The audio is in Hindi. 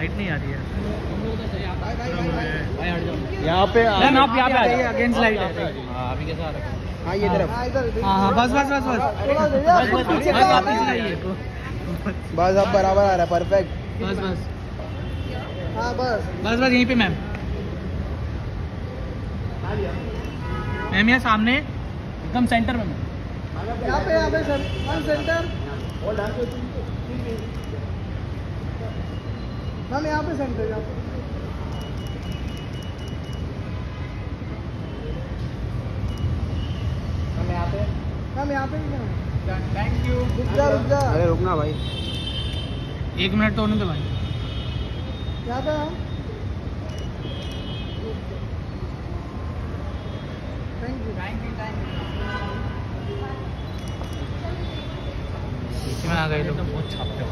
लाइट नहीं आ रही है। यहाँ पे आप यहाँ पे आ अगेंस्ट लाइट है। हाँ ये तरफ़। हाँ हाँ बस बस बस बस। बस बस अब बराबर आ रहा है परफेक्ट बस बस। हाँ बस। बस बस यहीं पे मैम। मैम यहाँ सामने एकदम सेंटर में यहाँ पे यहाँ पे सर सेंटर मैम यहाँ पे सेंटर यहाँ पे मैम यहाँ पे। मैम यहाँ पे भी थैंक यू रुक जा रुक जा। अरे रुकना भाई। एक मिनट तो होने दो भाई। पे हम thank you thank you thank you आ गए लोग। बहुत छापते